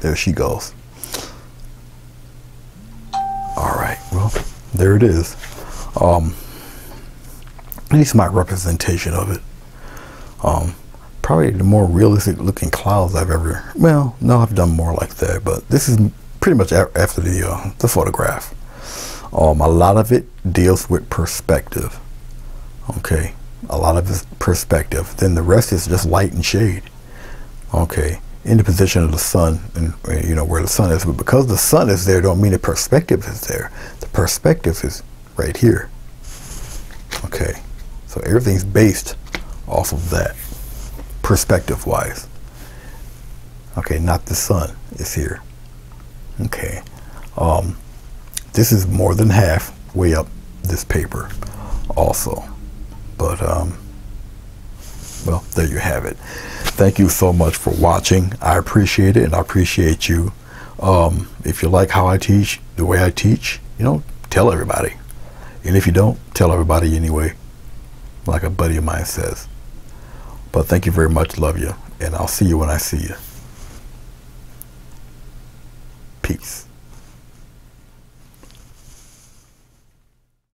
There she goes. All right. Well, there it is. Um, at least my representation of it. Um, probably the more realistic looking clouds I've ever. Well, no, I've done more like that, but this is pretty much after the uh, the photograph. Um, a lot of it deals with perspective. Okay, a lot of it's perspective. Then the rest is just light and shade. Okay, in the position of the sun and you know where the sun is, but because the sun is there, don't mean the perspective is there. The perspective is right here. Okay, so everything's based off of that perspective wise. Okay, not the sun is here. Okay. Um, this is more than half way up this paper also. But, um, well, there you have it. Thank you so much for watching. I appreciate it and I appreciate you. Um, if you like how I teach, the way I teach, you know, tell everybody. And if you don't, tell everybody anyway, like a buddy of mine says. But thank you very much. Love you. And I'll see you when I see you. Peace.